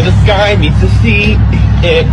where the sky meets the sea. It